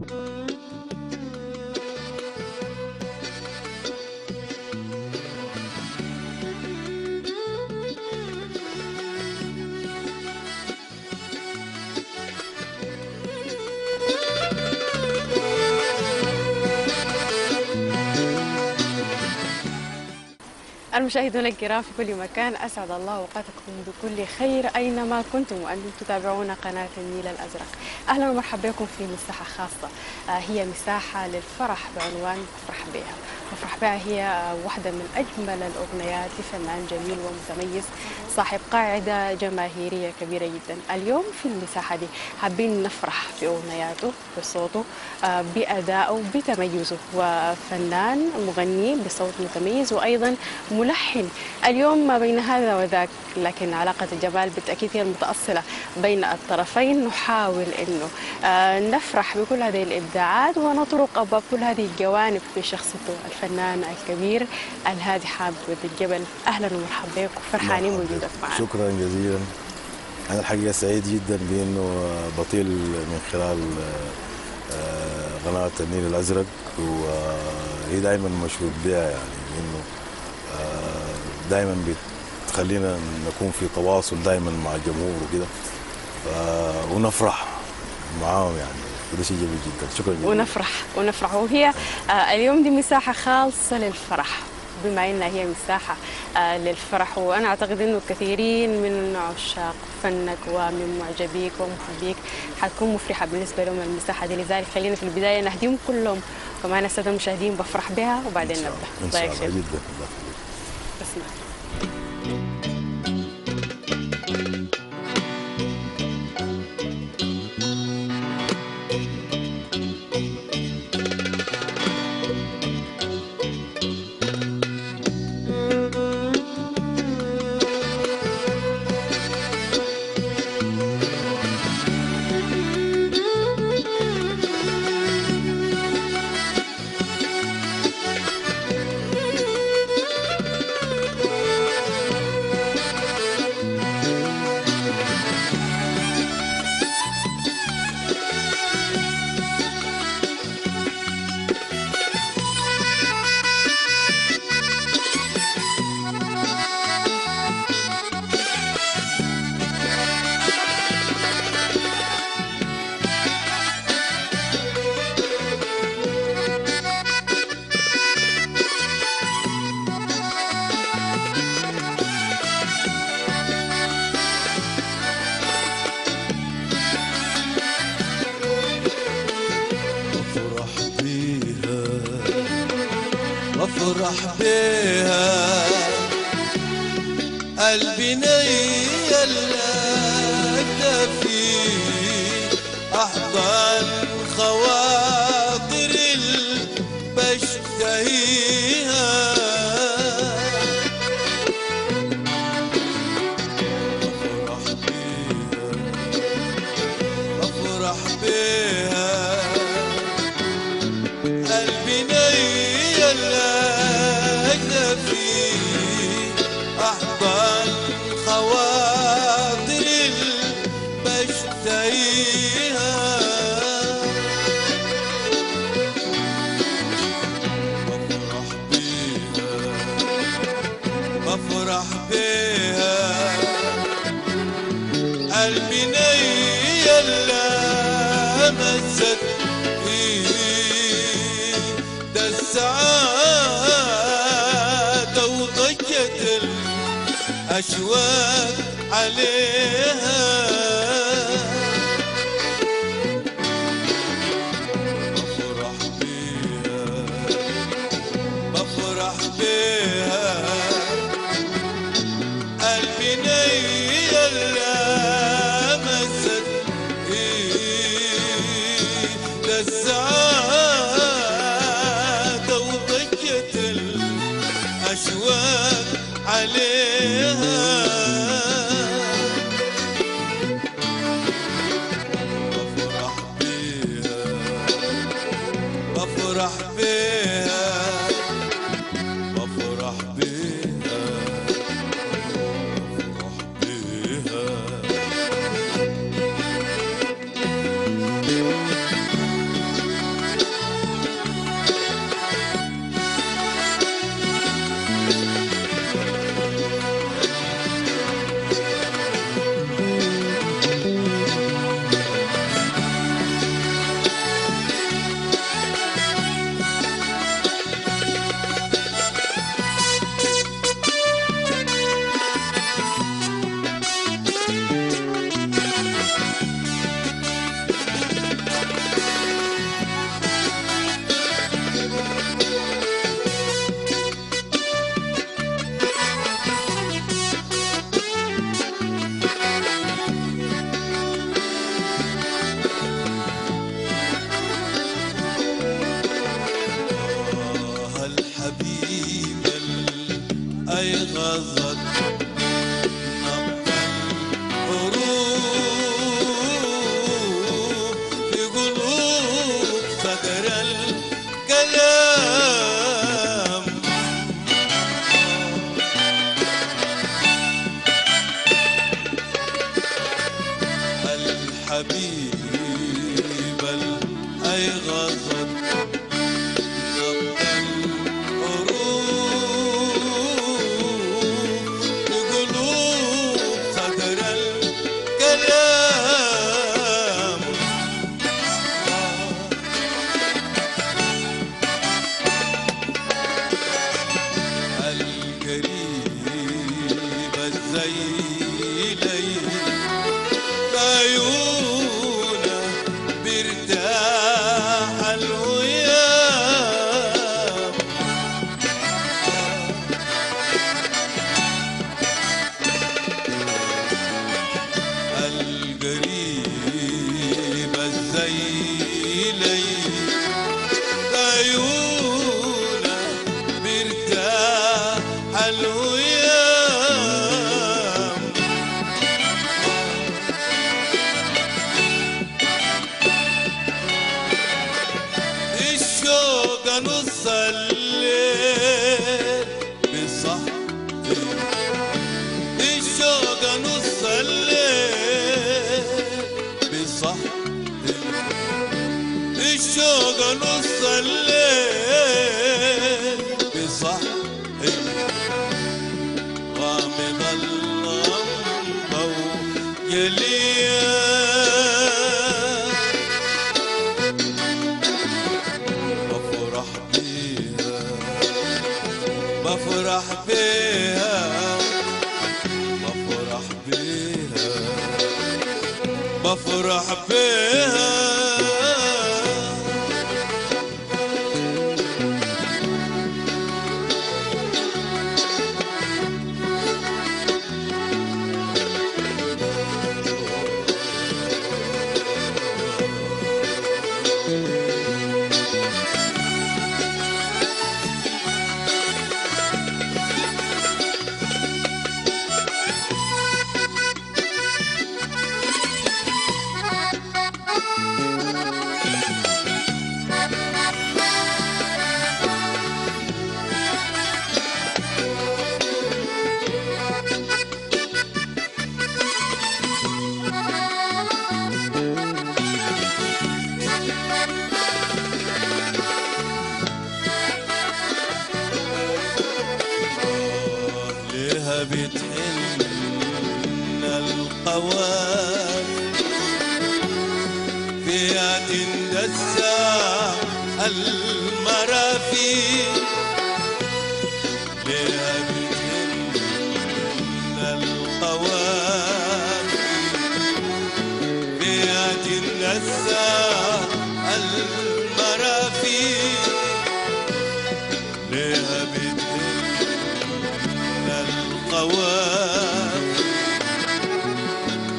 you المشاهدون الكرام في كل مكان أسعد الله أوقاتكم بكل خير أينما كنتم وأنتم تتابعون قناة النيل الأزرق. أهلا ومرحبا بكم في مساحة خاصة. آه، هي مساحة للفرح بعنوان افرح بها. افرح بها هي واحدة من أجمل الأغنيات لفنان جميل ومتميز صاحب قاعدة جماهيرية كبيرة جدا. اليوم في المساحة دي حابين نفرح بأغنياته بصوته آه، بأدائه بتميزه. وفنان مغني بصوت متميز وأيضا ملحن. اليوم ما بين هذا وذاك لكن علاقة الجمال بالتأكيد هي المتأصلة بين الطرفين. نحاول أنه آه، نفرح بكل هذه الإبداعات ونطرق أبواب كل هذه الجوانب في شخصيته. الفنان الكبير الهادي حامد الجبل. أهلا ومرحبا بك وفرحانين وجودك معنا شكرا جزيلا. أنا الحقيقة سعيد جدا بأنه بطيل من خلال آه، قناة النيل الأزرق وهي دائما مشهود بها يعني انه دائما بتخلينا نكون في تواصل دائما مع الجمهور وكده ونفرح معاهم يعني. وده شيء جميل جدا. شكرا جزيلا. ونفرح ونفرح. وهي آه، اليوم دي مساحة خاصة للفرح. بما إنها هي مساحة آه، للفرح. وأنا أعتقد إنه كثيرين من عشاق فنك ومن معجبيك ومحبيك حتكون مفرحة بالنسبة لهم المساحة دي. لذلك خلينا في البداية نهديهم كلهم. كمان السادة المشاهدين بفرح بها وبعدين إن نبدأ. شاء الله الله يكرمك. جدا.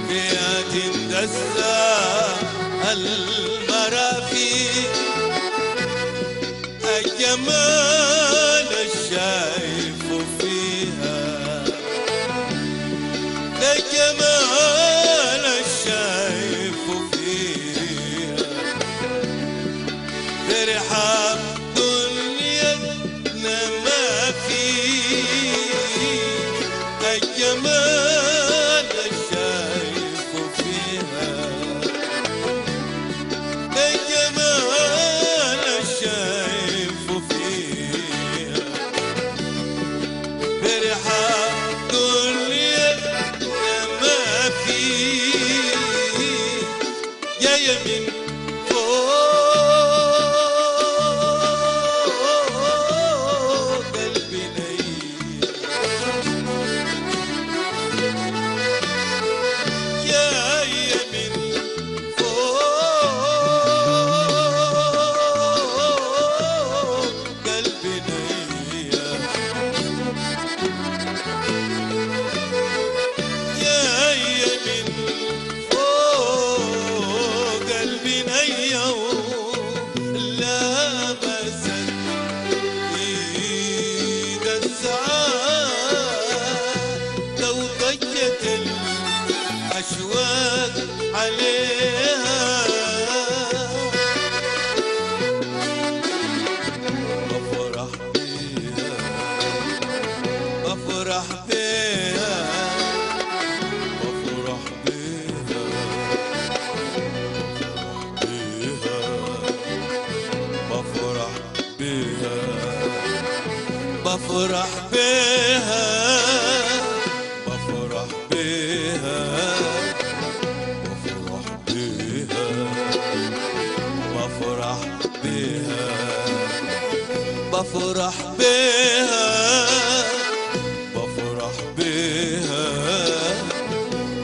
فيها تندسى المرافيق الجمال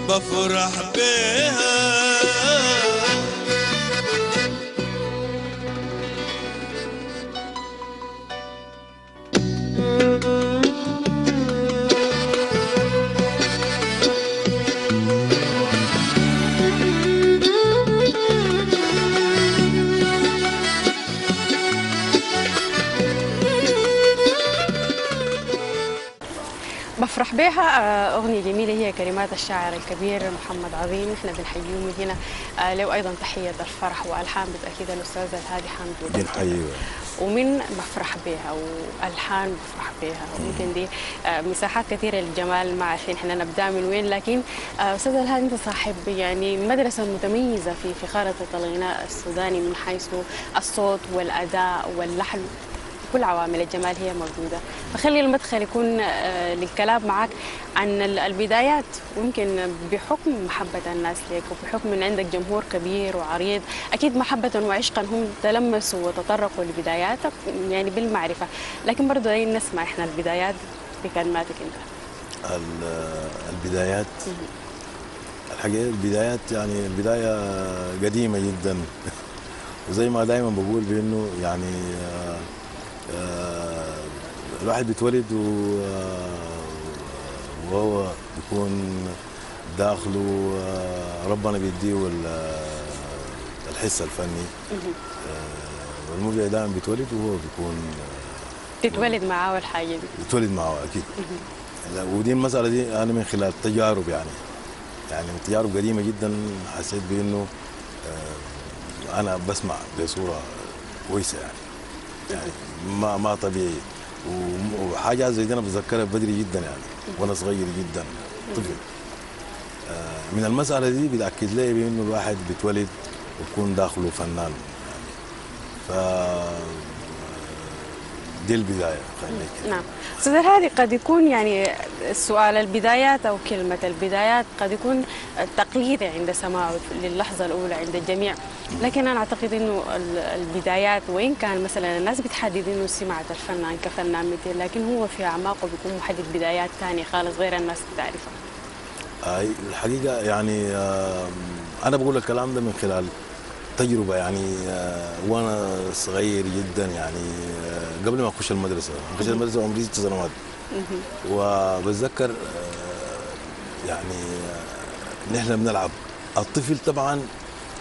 بفرح بيها بها. آه، أغنية جميلة هي كلمات الشاعر الكبير محمد عظيم. إحنا بنحييه من هنا. آه، له أيضا تحية الفرح وألحان. بالتأكيد الأستاذ الهادي حمد دين حيوة ومن بفرح بها والحان بفرح بها. وممكن دي آه، مساحات كثيرة للجمال ما عارفين إحنا نبدأ من وين؟ لكن آه، أستاذ الهادي أنت صاحب يعني مدرسة متميزة في في خارطه الغناء السوداني من حيث الصوت والأداء واللحن. كل عوامل الجمال هي موجودة. فخلي المدخل يكون آه، للكلام معك عن ال- البدايات. ويمكن بحكم محبة الناس لك وبحكم أن عندك جمهور كبير وعريض أكيد محبة وعشقا هم تلمسوا وتطرقوا لبداياتك يعني بالمعرفة. لكن برضو دايما نسمع إحنا البدايات بكلماتك أنت. ال- البدايات؟ الحقيقة البدايات يعني البداية قديمة جدا. وزي ما دايما بقول بأنه يعني آه، الواحد بيتولد و- آه، وهو بيكون داخله آه، ربنا بيديه ال- الحس الفني. آه، والمبدع دائما بيتولد وهو بيكون تتولد معاه الحاجة دي. بيتولد معه أكيد. ودي المسألة دي أنا من خلال تجارب يعني. يعني من تجارب قديمة جدا حسيت بإنه آه، أنا بسمع بصورة كويسة يعني. يعني ما ما طبيعي. وحاجة زي دي أنا بتذكرها بدري جدا يعني وأنا صغير جدا. طفل. آه، من المسألة دي بتاكد لي بانه الواحد بيتولد ويكون داخله فنان يعني. ف دي البداية خليك نعم. أستاذ الهادي قد يكون يعني سؤال البدايات أو كلمة البدايات قد يكون تقليدي عند سماعه للحظة الأولى عند الجميع. لكن أنا أعتقد أنه ال- البدايات وإن كان مثلا الناس بتحدد أنه سمعت الفنان كفنان مثل لكن هو في أعماقه بيكون محدد بدايات ثانية خالص غير الناس بتعرفها. آه، الحقيقة يعني أنا بقول الكلام ده من خلال تجربة يعني آه، وأنا صغير جدا يعني آه، قبل ما أخش المدرسة. أخش المدرسة عمري ست سنوات. وبتذكر آه، يعني نحن بنلعب. الطفل طبعا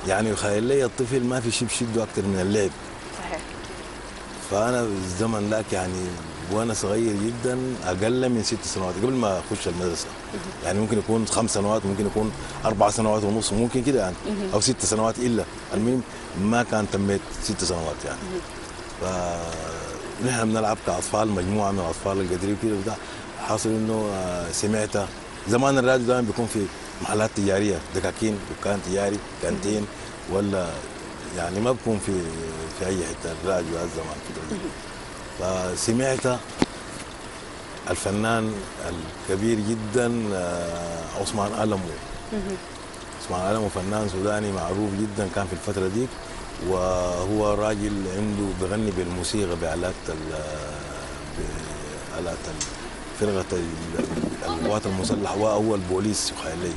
يعني يخيل لي الطفل ما في شيء بشده أكثر من اللعب. صحيح. فأنا الزمن ذاك يعني وأنا صغير جدا أقل من ست سنوات قبل ما أخش المدرسة. يعني ممكن يكون خمس سنوات ممكن يكون أربع سنوات ونص ممكن كده يعني. أو ست سنوات إلا. المهم ما كان تميت ست سنوات يعني. ف نحن بنلعب كأطفال مجموعة من الأطفال القدري وكده. وبتاع حاصل إنه آه، سمعت زمان الراديو دائما بيكون في محلات تجارية دكاكين دكان تجاري كانتين ولا يعني ما بكون في في أي حتة الراديو هذا زمان كده. فسمعت الفنان الكبير جدا آه، عثمان ألمو. عثمان ألمو فنان سوداني معروف جدا كان في الفترة ديك وهو راجل عنده بغني بالموسيقى بآلات ال- بآلات ال- فرقة ال- القوات المسلحة هو أول بوليس يخيل لي.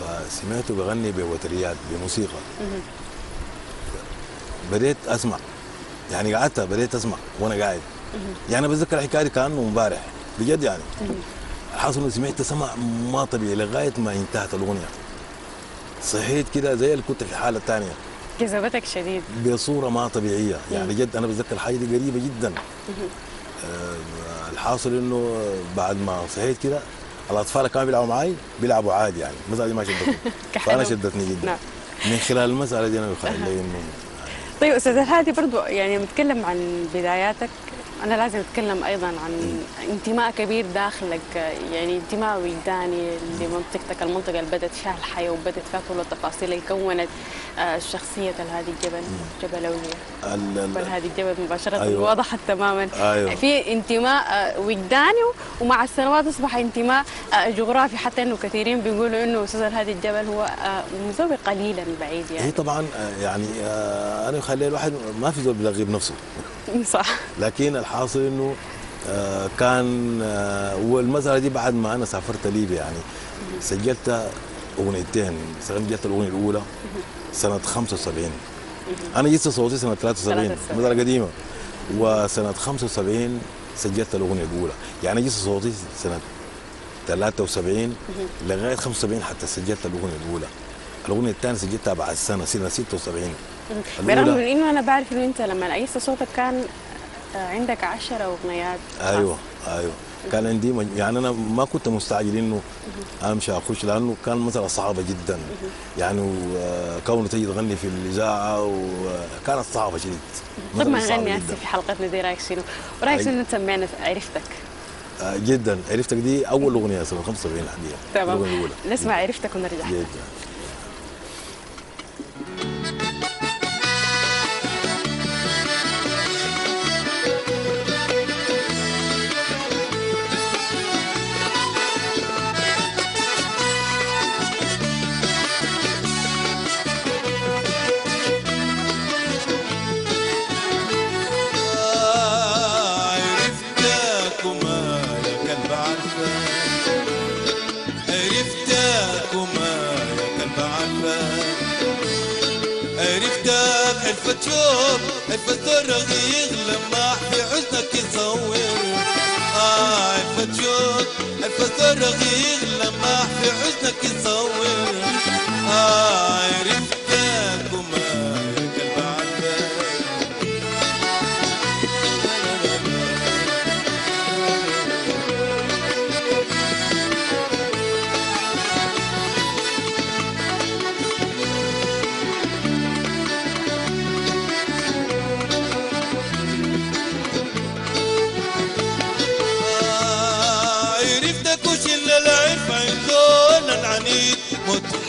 فسمعته بغني بوتريات بموسيقى. بديت أسمع. يعني قعدت بديت أسمع وأنا قاعد. يعني بتذكر الحكاية دي كأنه امبارح بجد يعني. حصل سمعت سمع ما طبيعي لغاية ما انتهت الأغنية. صحيت كده زي اللي كنت في الحاله الثانية جذبتك شديد. بصورة ما طبيعية. يعني جد أنا بتذكر الحاجة دي قريبة جدا. الحاصل إنه بعد ما صحيت كده الأطفال اللي كانوا بيلعبوا معي بيلعبوا عادي يعني المسألة دي ما شدتني. فأنا شدتني جدا نعم. من خلال المسألة دي أنا بخلي لي انه طيب أستاذ الهادي برضو يعني بنتكلم عن بداياتك أنا لازم أتكلم أيضا عن انتماء كبير داخلك يعني انتماء وجداني لمنطقتك المنطقة اللي بدت فيها الحياة وبدت فيها كل التفاصيل اللي كونت آه، شخصية الهادي الجبل جبل أولياء ال- ال- جبل هادي الجبل مباشرة أيوة. وضحت تماما. أيوة. في انتماء آه، وجداني ومع السنوات أصبح انتماء آه، جغرافي. حتى إنه كثيرين بيقولوا إنه أستاذ الهادي الجبل هو منزوي قليلا بعيد هي يعني طبعا يعني أنا خلي الواحد ما في زول بيلغي بنفسه. صح. لكن الحاصل إنه آه، كان آه، والمسألة دي بعد ما أنا سافرت ليبيا يعني سجلت أغنيتين. سجلت الأغنية الأولى سنة 75 أنا جيت صوتي سنة 73 73. مسألة قديمة. وسنة 75 سجلت الأغنية الأولى. يعني جيت صوتي سنة 73 لغاية 75 حتى سجلت الأغنية الأولى. الأغنية الثانية سجلتها بعد سنة سنة 76 برغم من إنه أنا بعرف إنه أنت لما ايست صوتك كان آه، عندك عشرة أغنيات. أيوه أيوه. كان عندي مج... يعني أنا ما كنت مستعجل إنه امشي اخش لأنه كان مسألة صعبة جدا. يعني وكونه تجي تغني في الإذاعة وكانت صعبة شديد طب ما نغني جداً. هسه في حلقتنا دي رأيك شنو؟ ورايك شنو سمعنا عرفتك؟ آه، جدا. عرفتك دي أول أغنية سنه 75 الحقيقة تمام. نسمع عرفتك ونرجع. جدا. عرفت الرغيغ لما في حزنك يصور آه عرفت الرغيغ لما في حزنك يصور آه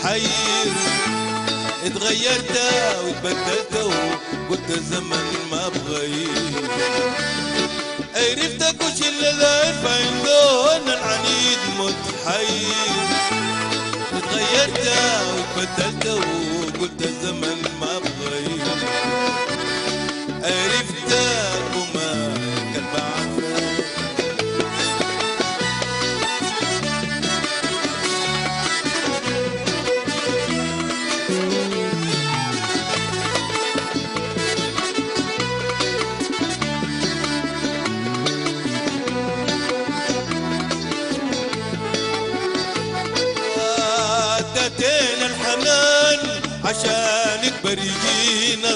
متحير اتغيرت واتبدلت وقلت الزمن ما بغير. عرفتك وش اللي العرف عندون العنيد متحير اتغيرت واتبدلت وقلت الزمن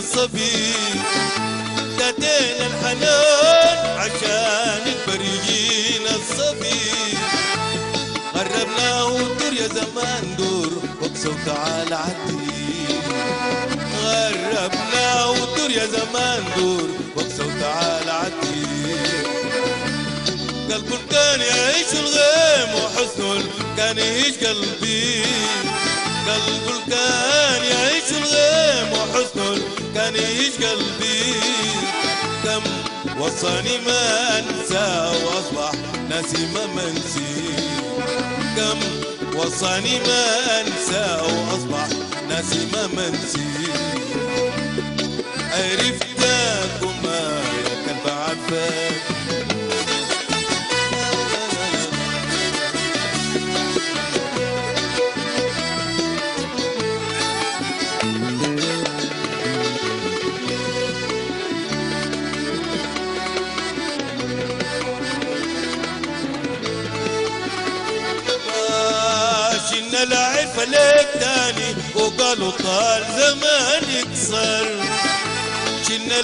الصبي اديتين الحنان عشانك بريجينا الصبي قربنا ودور يا زمان دور واقسى وتعال عدي غربنا ودور يا زمان دور واقسى وتعال عدي قلب كان يعيش الغيم وحزن كان يعيش قلبي. قلب كان يعيش الغيم وحزن يعيش قلبي. كم وصاني ما أنسى وأصبح ناسي ما منسي. كم وصاني ما أنسى وأصبح ناسي ما منسي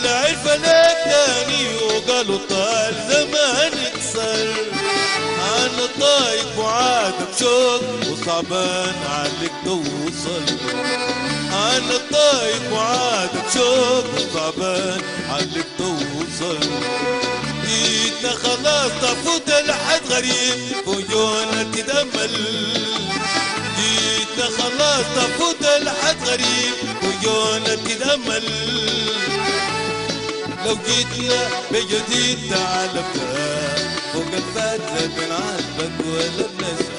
العرف لك تاني وقالوا طال زمانك صار أنا طايق وعادك شوق وصعبان عليك توصل. أنا طايق وعادك شوق وصعبان عليك توصل. خلاص تفوت لحد غريب وجونا تتأمل. جيتنا خلاص تفوت لحد غريب وجونا تتأمل. لو جيتنا بجديد تعال فوق الفترة بنعاتبك ولا بنسأل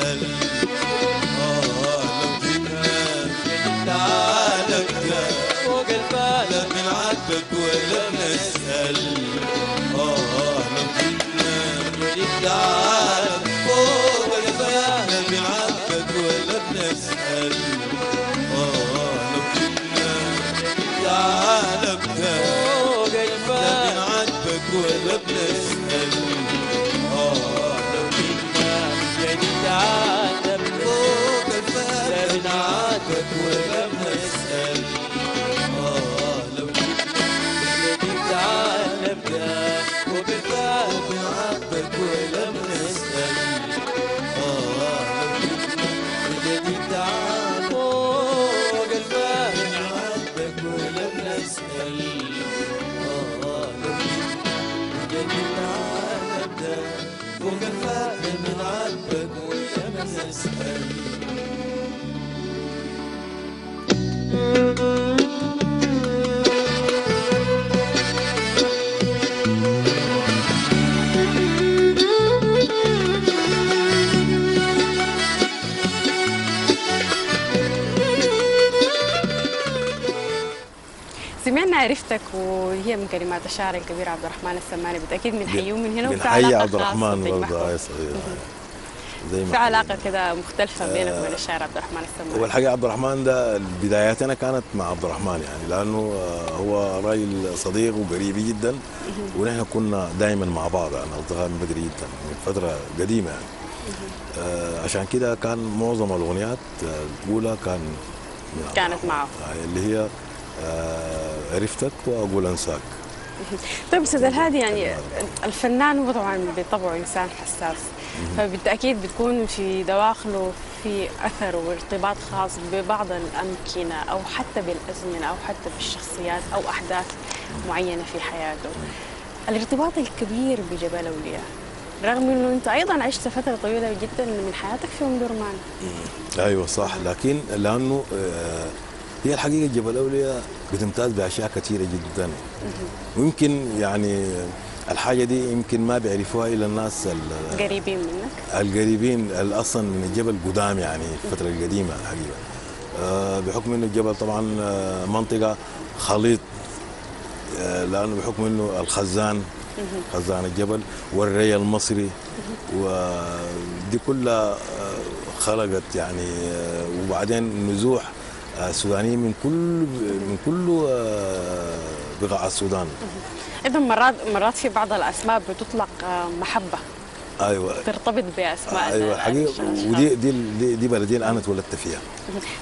عرفتك وهي من كلمات الشاعر الكبير عبد الرحمن السماني. بالتأكيد بنحييه من هنا بنحيي علاقة عبد الرحمن. برضه آه، زي ما في علاقة كده مختلفة بينك وبين الشاعر عبد الرحمن السماني. والحقيقة عبد الرحمن ده بداياتنا كانت مع عبد الرحمن يعني لأنه آه، هو راجل صديق وقريب جدا ونحن كنا دائما مع بعض يعني أصدقاء من بدري جدا من فترة قديمة يعني. آه، عشان كده كان معظم الأغنيات آه، الأولى كان من كانت. معه. آه، اللي هي آه، عرفتك وأقول أنساك. طيب أستاذ الهادي يعني الفنان هو طبعا بطبعه إنسان حساس. فبالتأكيد بتكون في دواخله في أثر وارتباط خاص ببعض الأمكنة أو حتى بالأزمنة أو حتى بالشخصيات أو أحداث معينة في حياته. الارتباط الكبير بجبل أولياء رغم إنه أنت أيضا عشت فترة طويلة جدا من حياتك في أم درمان. أيوه صح لكن لأنه آه، هي الحقيقة جبل اولياء بتمتاز بأشياء كثيرة جدا. ويمكن يعني الحاجة دي يمكن ما بيعرفوها إلا الناس ال- قريبين منك. القريبين أصلا من الجبل قدام يعني في الفترة القديمة الحقيقة آه، بحكم إنه الجبل طبعا آه، منطقة خليط آه، لأنه بحكم إنه الخزان خزان الجبل والري المصري ودي كلها خلقت يعني وبعدين نزوح سودانيين من كل من كل آه، بقاع السودان. إذا مرات مرات في بعض الاسماء بتطلق آه، محبة. أيوه. ترتبط باسماء أيوه الأشخاص. ودي دي دي, دي بلدي أنا اتولدت فيها.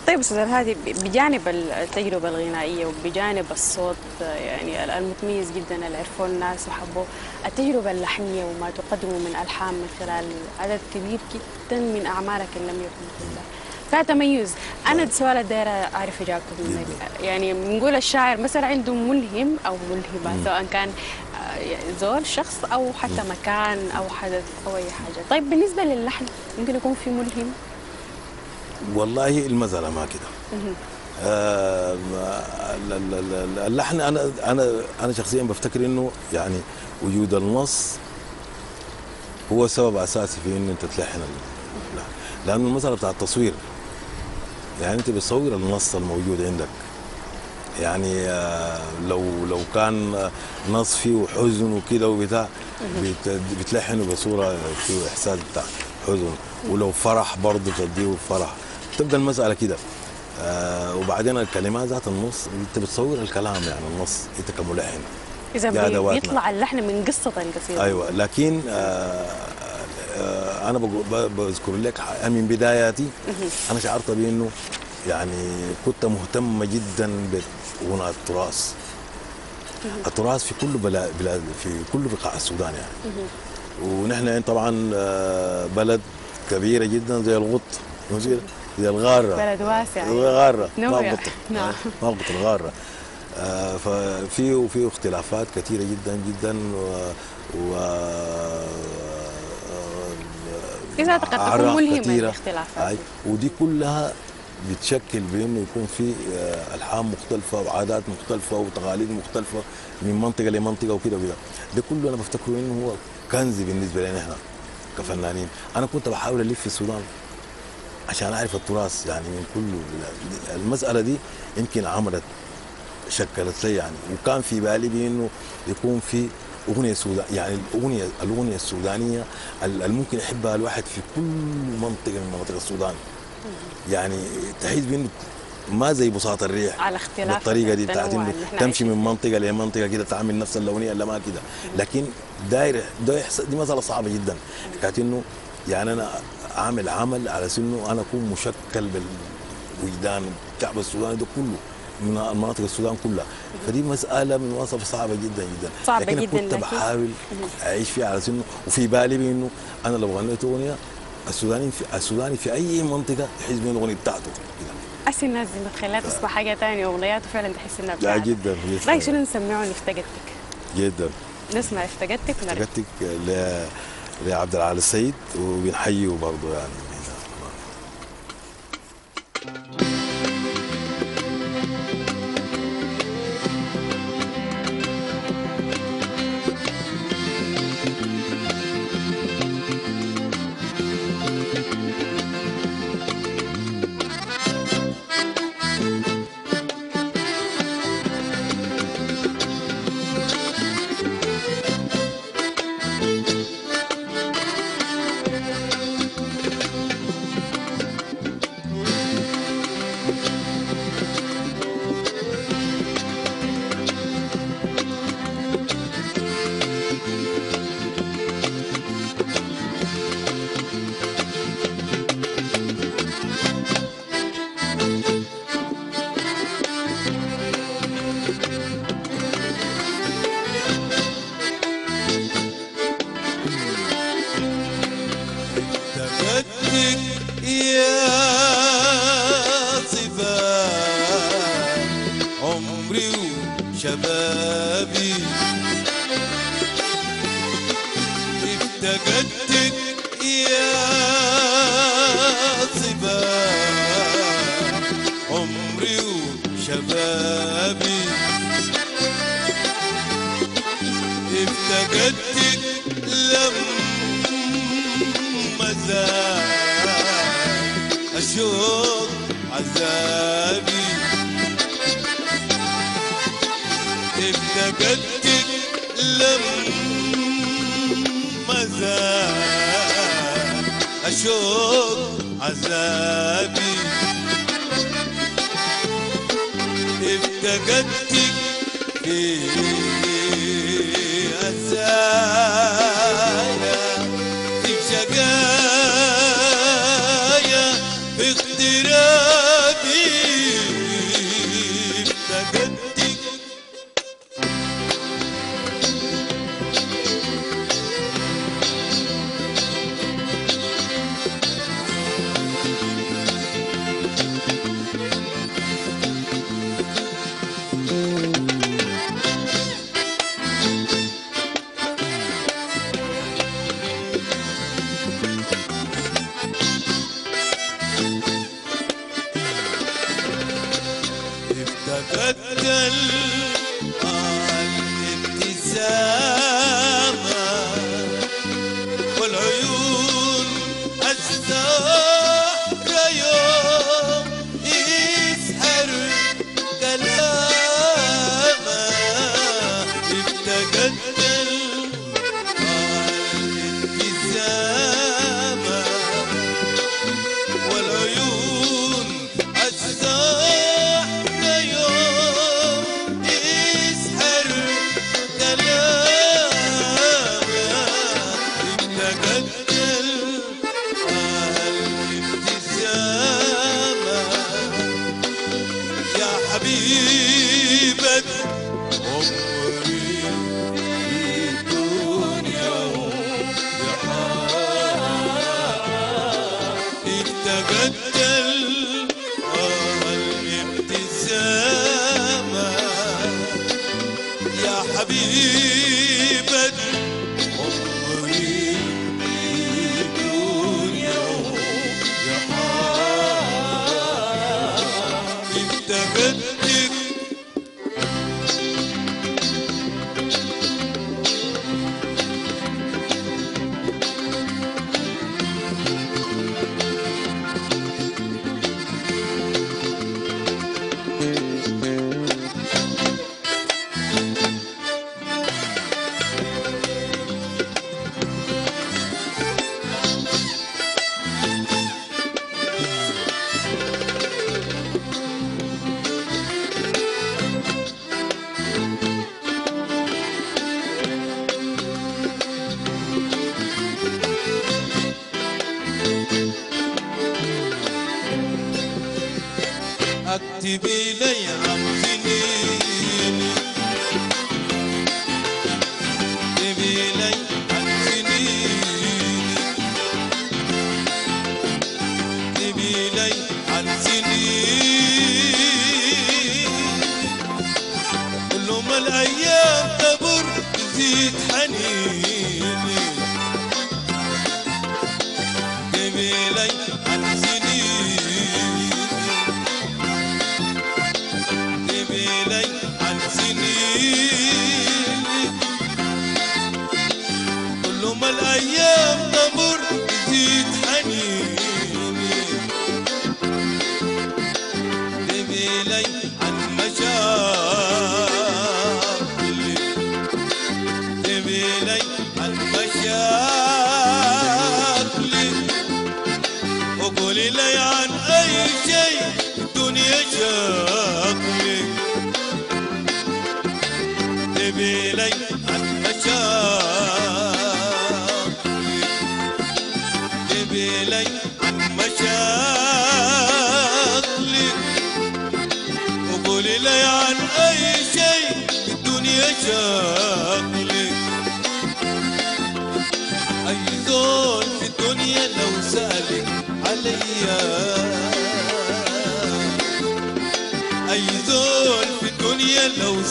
طيب أستاذ هذه بجانب التجربة الغنائية وبجانب الصوت يعني المتميز جدا اللي عرفوه الناس وحبوه التجربة اللحنية وما تقدمه من ألحان من خلال عدد كبير جدا من أعمالك إن لم يكن كلها فيها تميز. أنا السؤال دايره أعرف إجابته منك يعني بنقول الشاعر مثلا عنده ملهم أو ملهمة سواء كان آه، زول شخص أو حتى مكان أو حدث أو أي حاجة. طيب بالنسبة للحن ممكن يكون في ملهم؟ والله المسألة ما كده. آه اللحن أنا أنا أنا شخصيا بفتكر إنه يعني وجود النص هو سبب أساسي في انه أنت تلحن اللحن لأنه المسألة بتاع التصوير. يعني انت بتصور النص الموجود عندك. يعني آه، لو لو كان آه، نص فيه حزن وكده وبتاع بت- بتلحنه بصورة فيه إحساس بتاع حزن. ولو فرح برضه تديه فرح. تبدا المسألة كده. آه وبعدين الكلمات ذات النص انت بتصور الكلام يعني النص انت كملحن. إذا. بيطلع اللحن من قصة القصيده أيوه لكن آه أنا بقو- ب- بذكر لك من بداياتي. أنا شعرت بأنه يعني كنت مهتمه جدا بغناء التراث. التراث في كل بلاد في كل بقاع السودان يعني. ونحن طبعا آه، بلد كبيرة جدا زي الغط. زي الغارة. بلد واسع. الغارة. ما نعم. ما قلت الغارة. آه، ففي وفي اختلافات كثيرة جدا جدا و, و إذا تكون ملهمة. الاختلافات. ودي كلها بتشكل بأنه يكون في آه، الحام مختلفة وعادات مختلفة وتقاليد مختلفة من منطقة لمنطقة وكده وكده ده كله أنا بفتكره إنه هو كنز بالنسبة لنا إحنا كفنانين أنا كنت بحاول ألف في السودان عشان أعرف التراث يعني من كله المسألة دي يمكن عملت شكلت لي يعني وكان في بالي بأنه يكون في اغنيه سودان يعني الأغنية الأغنية السودانية اللي ممكن يحبها الواحد في كل منطقة من مناطق السودان. يعني تحس بإنه ما زي بساط الريح على اختلاف بالطريقة دي بتاعت إنه اللي تمشي من منطقة لمنطقه كده تعمل نفس الأغنية الا ما كده. لكن داير ده دي مسألة صعبة جدا. حكايه إنه يعني أنا أعمل عمل على إنه أنا أكون مشكل بالوجدان الشعب السوداني ده كله. من مناطق السودان كلها. فدي مسألة من وصف صعبة جدا جدا. صعبة لكن جداً، كنت بحاول أعيش فيها على سنه وفي بالي بأنه أنا لو غنيت أغنية السوداني في السوداني في أي منطقة يحس بين الاغنيه بتاعته. أسي الناس دي بتخليها تسمع حاجة تانية أغنيات وفعلا تحس إنها لا بتاعتك جدا رأيك شنو نسمعه؟ نفتقدتك جدا. نسمع افتقدتك ونرجع افتقدتك ل لعبد العال السيد وبنحييه برضه يعني. تفتك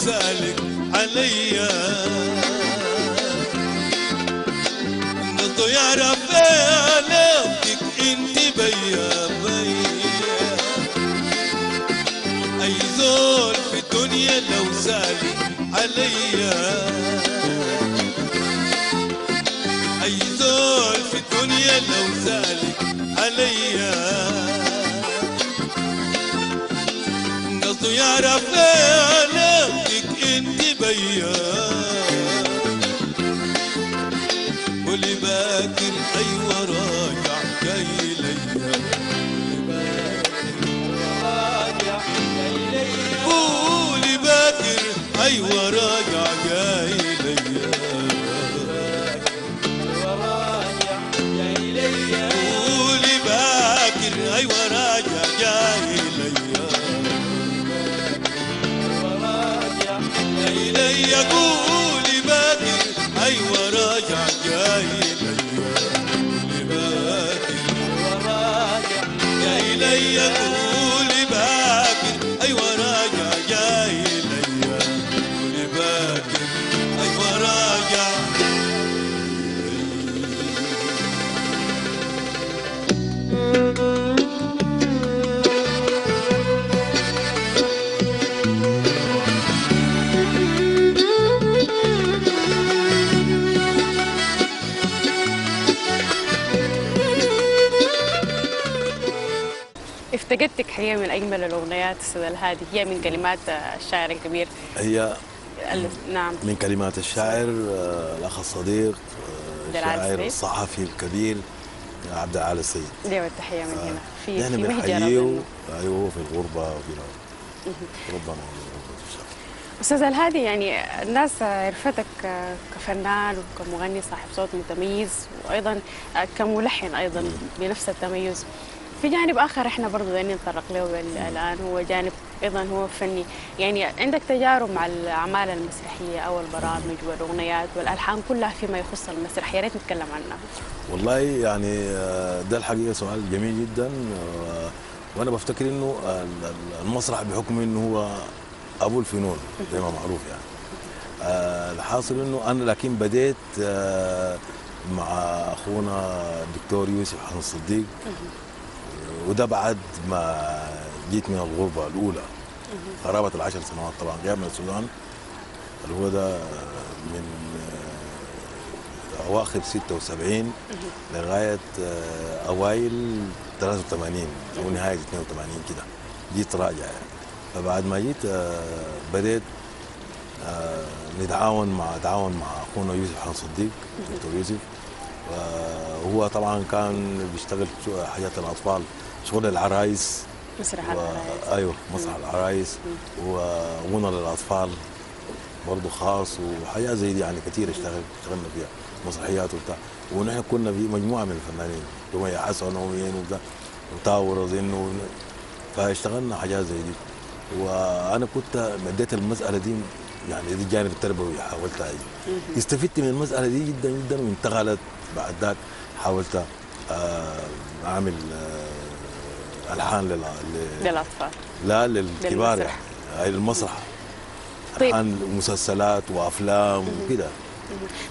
سالك عليا النص يعرف نفسك انت بيا بيا أي زول في الدنيا لو سالك عليا أي زول في الدنيا لو سالك عليا قصده يعرف نفسك بيا واللي باكر أيوه افتقدتك هي من أجمل الأغنيات أستاذ الهادي هي من كلمات الشاعر الكبير. هي نعم. من كلمات الشاعر آه، الأخ الصديق آه، الشاعر. الصحفي الكبير عبد العال السيد. ليه التحيه من هنا. في نحن في مهجر بنحييه هو في الغربة وفي ربنا. أستاذ الهادي يعني الناس عرفتك كفنان وكمغني صاحب صوت متميز وأيضا كملحن أيضا بنفس التميز. في جانب آخر إحنا برضه دايرين نتطرق له الآن هو جانب أيضا هو فني. يعني عندك تجارب مع الأعمال المسرحية أو البرامج والأغنيات والألحان كلها فيما يخص المسرح يا ريت نتكلم عنها. والله يعني آه، ده الحقيقة سؤال جميل جدا آه، وأنا بفتكر إنه ال- ال- المسرح بحكم إنه هو أبو الفنون زي ما معروف يعني. آه، الحاصل إنه أنا لكن بديت مع أخونا الدكتور يوسف حسن الصديق. وده بعد ما جيت من الغربة الأولى قرابه العشر سنوات طبعا جاي من السودان. اللي هو ده من أواخر 76 لغاية آه، أوائل 83 أو نهاية 82 كده. جيت راجع يعني. فبعد ما جيت آه، بديت آه، نتعاون مع تعاون مع أخونا يوسف حسن صديق دكتور يوسف. وهو طبعا كان بيشتغل حاجات الأطفال. شغل العرايس مسرح و... العرايس. أيوه مسرح العرايس. وغنى للأطفال برضه خاص وحاجات زي دي يعني كثير اشتغل اشتغلنا فيها مسرحيات وبتاع. ونحن كنا في مجموعة من الفنانين رمية حسن وين وبتاع وتاور وزين و... فاشتغلنا حاجات زي دي. وأنا كنت مديت المسألة دي يعني دي الجانب التربوي حاولت أجي. استفدت من المسألة دي جدا جدا وانتقلت بعد ذاك حاولت آه، أعمل آه، الحان لل... للأطفال. لا للكبار. للمسرح. يعني هاي المسرح. طيب. ألحان مسلسلات وأفلام وكده.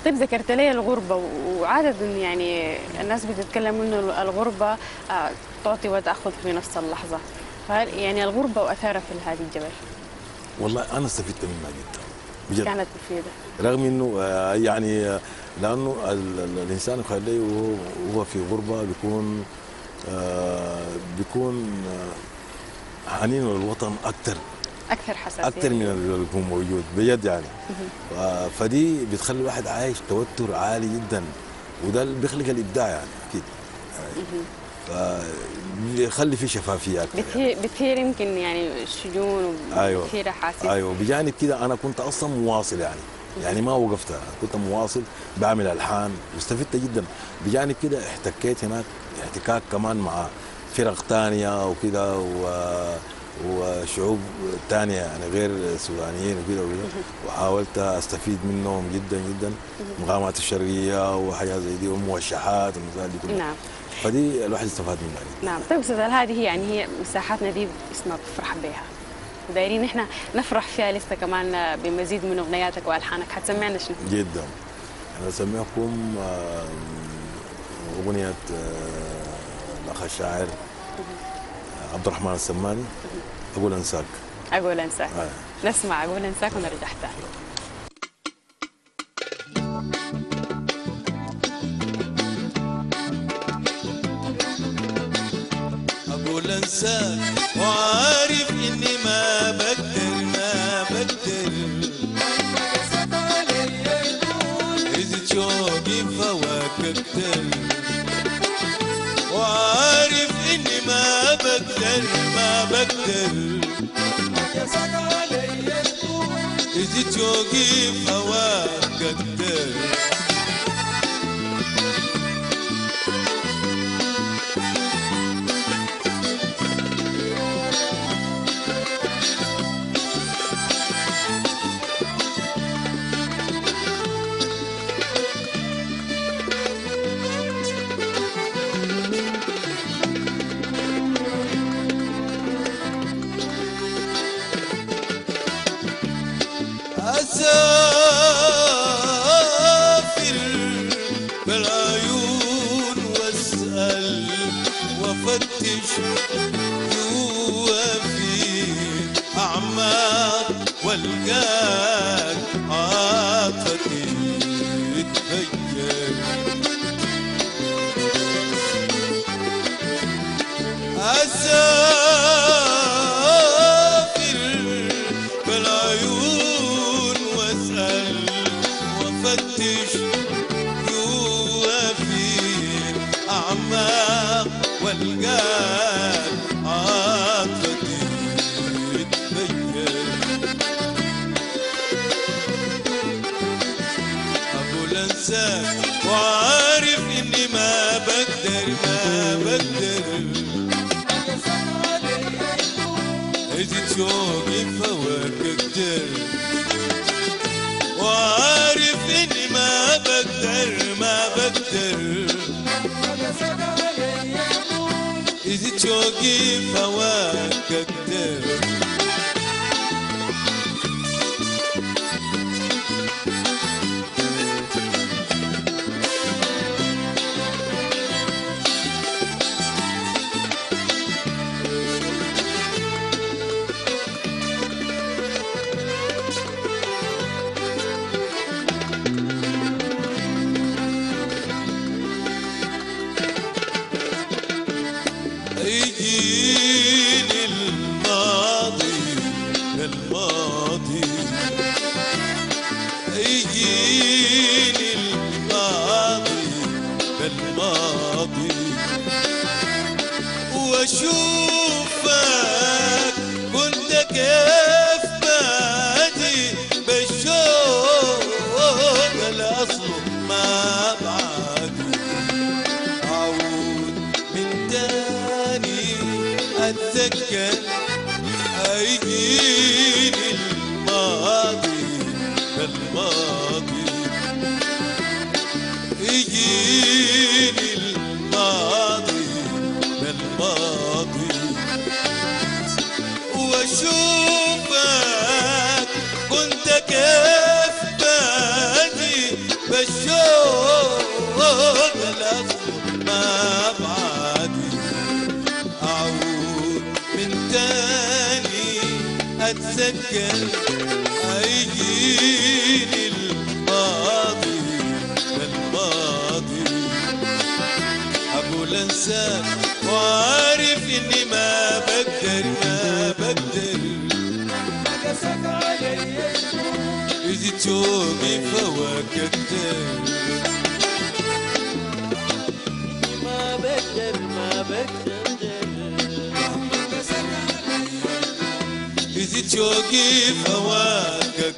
طيب ذكرت لي الغربة وعادة يعني الناس بتتكلم إنه الغربة آه، تعطي وتأخذ في نفس اللحظة. فهل يعني الغربة وأثارها في هذه الجبل؟ والله أنا استفدت منها جدا. بجد. كانت مفيدة. رغم إنه آه، يعني آه، لأنه ال- ال- الإنسان يخليه وهو في غربة بيكون بيكون آه، حنينه للوطن أكثر أكثر حساسية. أكثر من اللي بيكون موجود بجد يعني. ف- فدي بتخلي الواحد عايش توتر عالي جدا وده اللي بيخلق الإبداع يعني أكيد. فبيخلي في شفافية أكثر يعني. بتثير, بتثير يمكن يعني الشجون. وبتثير أحاسيس أيوه. بجانب كده أنا كنت أصلا مواصل يعني. يعني ما وقفت كنت مواصل بعمل ألحان واستفدت جدا. بجانب كده احتكيت هناك احتكاك كمان مع فرق تانية وكده و وشعوب تانية يعني غير السودانيين وكده وكده. وحاولت أستفيد منهم جدا جدا مقامات الشرقية وحاجات زي دي وموشحات والمسائل دي كلها. نعم. فدي الواحد استفاد منها. نعم. طيب أستاذ هذه يعني هي مساحاتنا دي اسمها بفرح بها ودايرين إحنا نفرح فيها لسه كمان بمزيد من أغنياتك وألحانك. حتسمعنا شنو؟ جدا. أنا اسميكم آه، أغنية آه، الأخ الشاعر عبد الرحمن السماني أقول أنساك. أقول أنساك. آه. نسمع أقول أنساك ونرجع تاني أقول أنساك وعارف إني بقدر ما بقدر إذا شوقي فواك أكتر أسافر بالعيون واسأل وفتش جوا في أعماق والقاك إذا شوقي أتذكر هيجيني الماضي بالماضي أقول انساك وعارف اني ما بقدر ما بقدر. قسك علي إذا شوقي فواك أكتر إذا شوقي فواك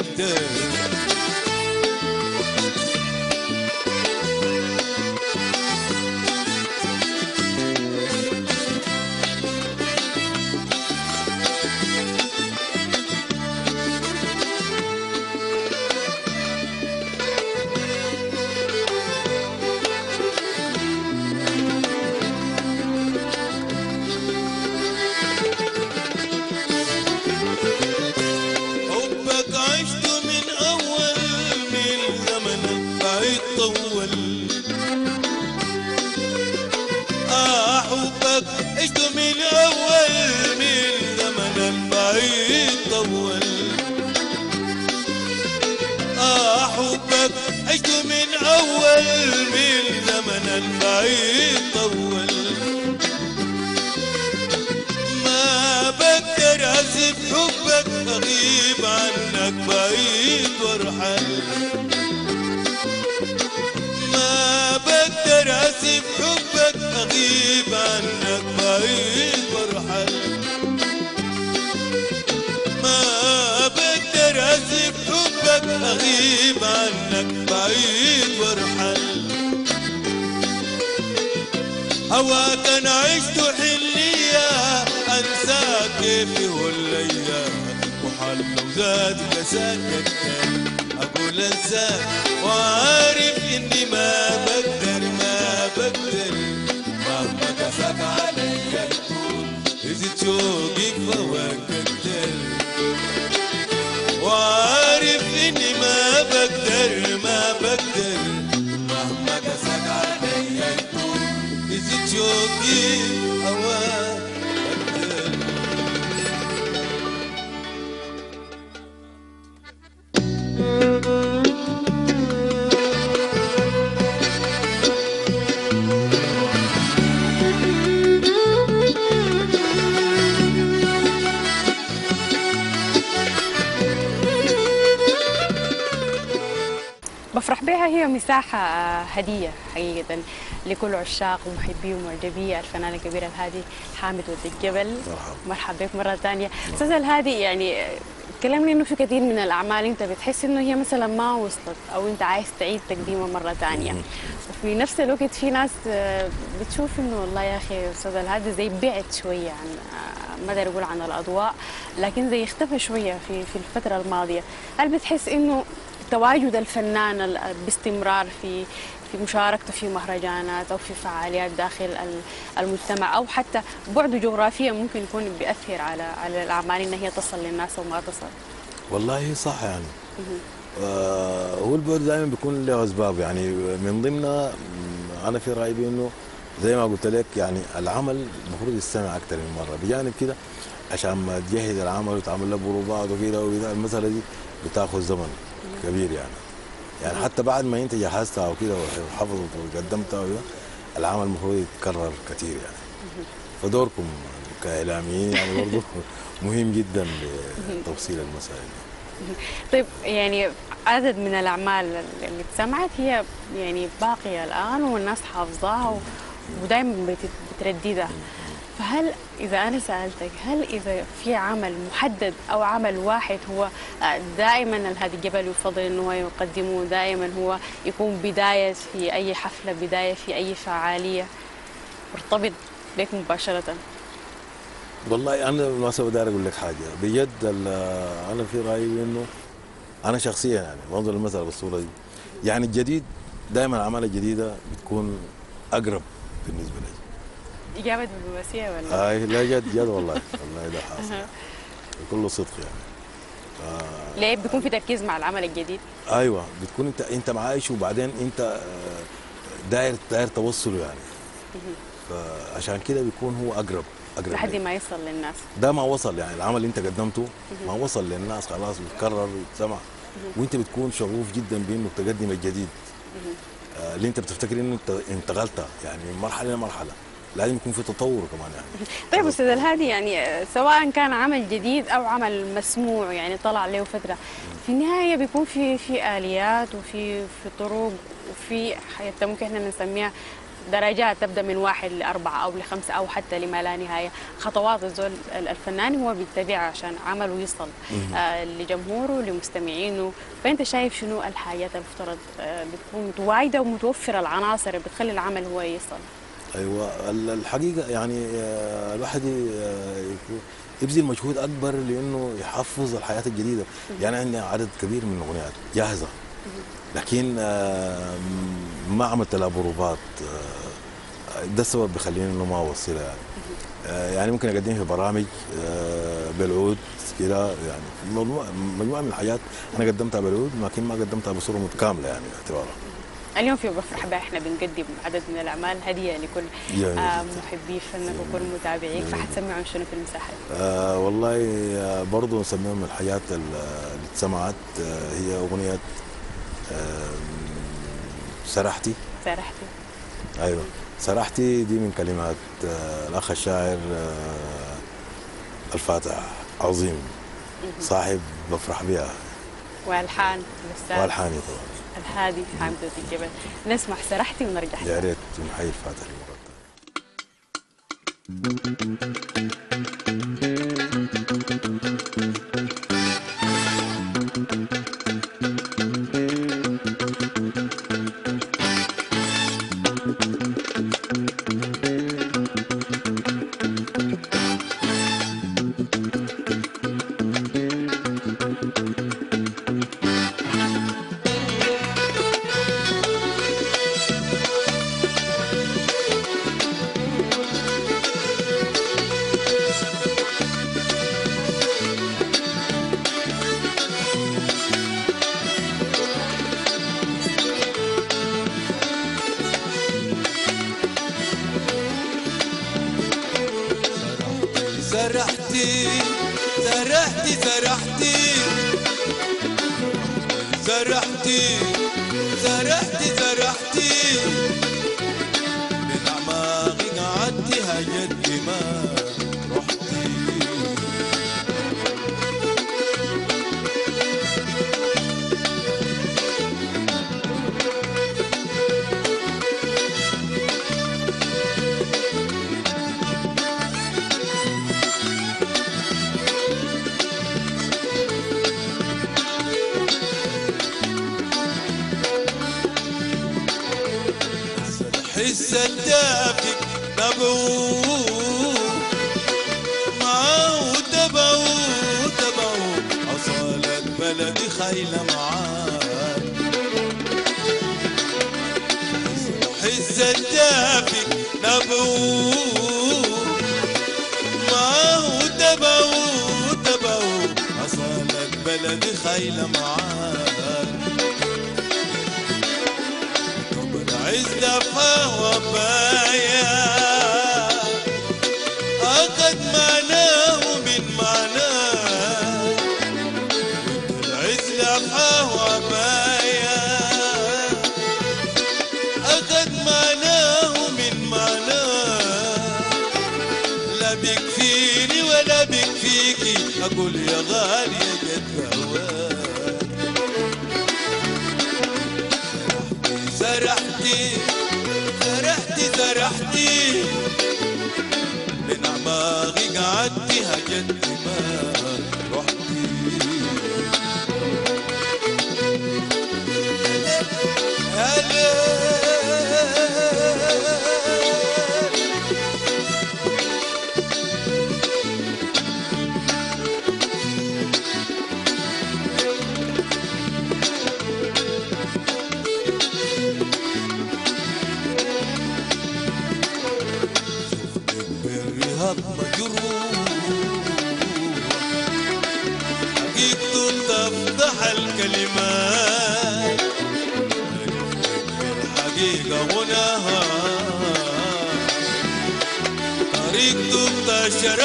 اغيب عنك بعيد وارحل ما بقدر أسيب حبك اغيب عنك بعيد وارحل هواك أنا عشت حلية أنساك كيف هو الأيام وحل وزادك ساكت أقول انساك وعارف إني ما بقدر ما بقدر. شوقي فواك أقدر وعارف اني ما بقدر ما بقدر. مهما كفاك علي الطول إذا شوقي هواك بها هي مساحة آه، هدية حقيقة لكل عشاق ومحبي ومعجبي الفنان الكبير الهادي حامد ود الجبل مرحبا. بك مرة ثانية. أستاذ الهادي يعني تكلمني إنه في كثير من الأعمال أنت بتحس إنه هي مثلا ما وصلت أو أنت عايز تعيد تقديمها مرة ثانية. وفي نفس الوقت في ناس آه، بتشوف إنه والله يا أخي أستاذ الهادي زي بعد شوية عن آه، ما أقدر أقول عن الأضواء لكن زي اختفى شوية في في الفترة الماضية. هل بتحس إنه تواجد الفنان ال- باستمرار في في مشاركته في مهرجانات أو في فعاليات داخل ال- المجتمع أو حتى بعده جغرافيا ممكن يكون بيأثر على على الأعمال إن هي تصل للناس أو ما تصل. والله صح يعني. آه هو البعد دائما بيكون له أسباب يعني. من ضمنها أنا في رأيي بأنه زي ما قلت لك يعني العمل المفروض يستمع أكثر من مرة. بجانب كده عشان ما تجهز العمل وتعمل له بروفات وكده وكده المسألة دي بتاخذ زمن. كبير يعني. يعني حتى بعد ما انت جهزتها وكده وحفظت وقدمتها وكده العمل المفروض يتكرر كثير يعني. فدوركم كإعلاميين يعني برضه مهم جدا لتوصيل المسائل. طيب يعني عدد من الأعمال اللي اتسمعت هي يعني باقية الآن والناس حافظاها ودائما بت- بترددها. فهل إذا أنا سألتك هل إذا في عمل محدد أو عمل واحد هو آه، دائما الهادي الجبل يفضل أنه هو يقدمه دائما هو يكون بداية في أي حفلة بداية في أي فعالية؟ مرتبط بك مباشرة. والله أنا بالمناسبه داير أقول لك حاجة. بجد ال- أنا في رأيي إنه أنا شخصيا يعني بنظر المساله بالصورة دي. يعني الجديد دائما الأعمال الجديدة بتكون أقرب بالنسبة لي. إجابة دبلوماسية ولا؟ آه لا جد جد والله. والله ده حاصل بكل صدق يعني. ليه بيكون في تركيز مع العمل الجديد؟ أيوه. بتكون أنت أنت معايش وبعدين أنت آه، داير داير توصله يعني. فعشان كده بيكون هو أقرب أقرب لحد. ما يصل للناس. ده ما وصل يعني. العمل اللي أنت قدمته ما وصل للناس خلاص بيتكرر ويتسمع وأنت بتكون شغوف جدا بإنه تقدم الجديد. آه، اللي أنت بتفتكر إنه انت انتقلت يعني من مرحلة لمرحله لازم يكون في تطور كمان يعني. طيب أستاذ الهادي يعني سواء كان عمل جديد أو عمل مسموع يعني طلع له فترة في النهاية بيكون في في آليات وفي في طرق وفي حتى ممكن إحنا بنسميها درجات تبدأ من واحد لأربعة أو لخمسه أو حتى لما لا نهاية. خطوات الزول الفنان هو بيتبعها عشان عمله يصل آه لجمهوره لمستمعينه. فأنت شايف شنو الحاجات المفترض آه بتكون متواجده ومتوفرة العناصر اللي بتخلي العمل هو يصل؟ أيوه ال- الحقيقة يعني آه، الواحد آه، يبذل مجهود أكبر لأنه يحفظ الحياة الجديدة. يعني عندنا عدد كبير من الأغنيات جاهزة. لكن آه، ما عملت لها بروفات ده السبب بيخليني إنه ما أوصلها يعني. يعني ممكن اقدمها في برامج بالعود كده يعني. مجموعة من الحاجات أنا قدمتها بالعود لكن ما قدمتها بصورة متكاملة يعني باعتبارها اليوم في بفرح بها إحنا بنقدم عدد من الأعمال هدية لكل. آه محبي فنك وكل متابعيك فحتسمعوا شنو في المساحة. آه والله آه برضه نسميها من الحاجات ال- اللي اتسمعت هي أغنية آه سرحتي. سرحتي. أيوة. سرحتي دي من كلمات آه الأخ الشاعر آه الفاتح عظيم. صاحب بفرح بها والحان والحاني طبعا الهادي حامد الجبل نسمع سرحتي ونرجع. يا ريت نحيي الفاتح المرة البلد معناه من معناه لا بيكفيني ولا بيكفيكي. أقول يا غالية جد هواك سرحتي سرحتي سرحتي من أعماقي قعدتي هجت دماغ رحتي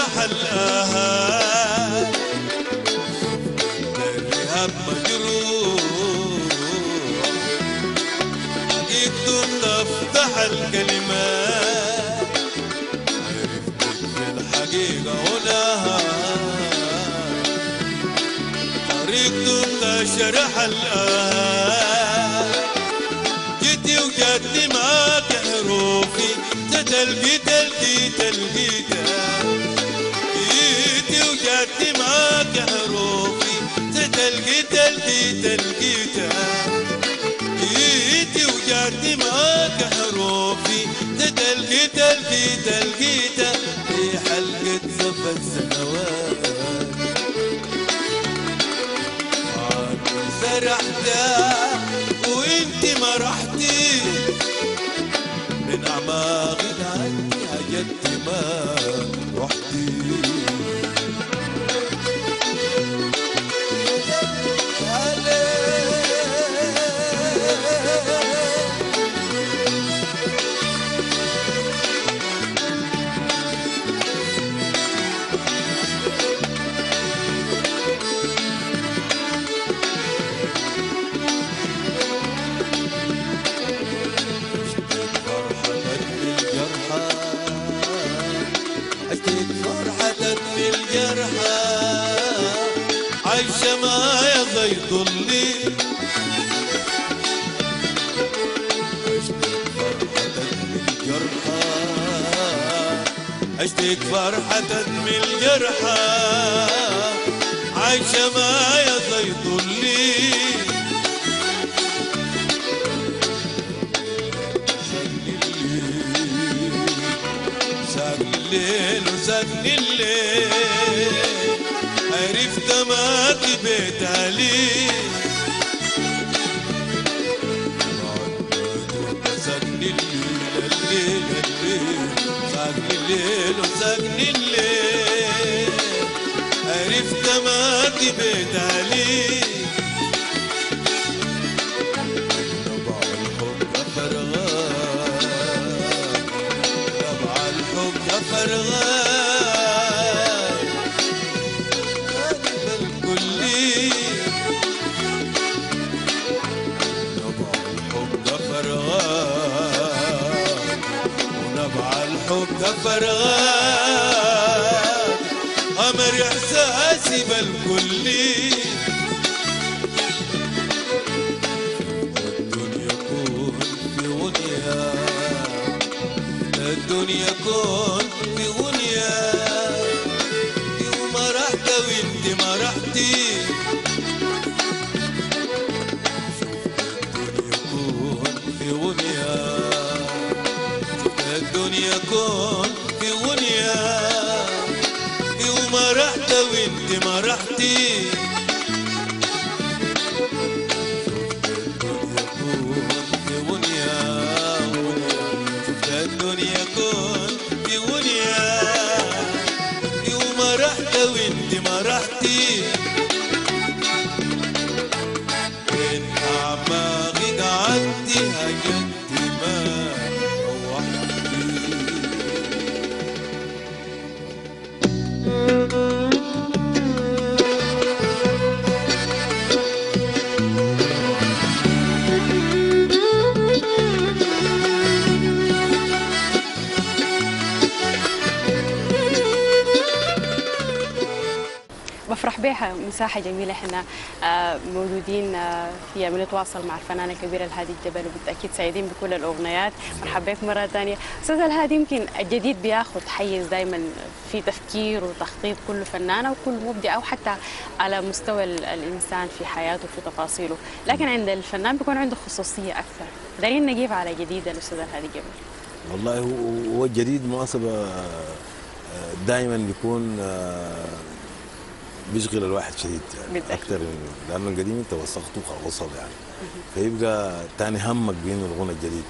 يا الأهل. الرهاب مجروح لقيت تفتح الكلمات عرفت في الحقيقة هنا. طريقته تشرح الأهل. جيتي وجدي ما حروفي. تدل 我。فرحة من الجرحى عايشة ما الليل وسجن الليل عرفت ما تبيت عليك طبع الحب يا فرغان طبع الحب يا فرغان فراغ أمر إحساسي بل الدنيا كون في غنيا. الدنيا كون مساحة جميلة. إحنا آه، موجودين آه، فيها بنتواصل مع الفنانة الكبيرة الهادي الجبل وبالتأكيد سعيدين بكل الأغنيات. مرحبا بك مرة ثانية أستاذ الهادي يمكن الجديد بياخذ حيز دائما في تفكير وتخطيط كل فنان أو كل مبدع أو حتى على مستوى ال- الإنسان في حياته في تفاصيله. لكن عند الفنان بيكون عنده خصوصية أكثر. دارين نجيب على جديد الأستاذ الهادي جبل والله هو الجديد مناسبة دائما بيكون آه، بيشغل الواحد شديد يعني بالتأكيد. أكثر لأنه القديم أنت وسخته وصل يعني. فيبقى تاني همك بانه الغنى الجديد.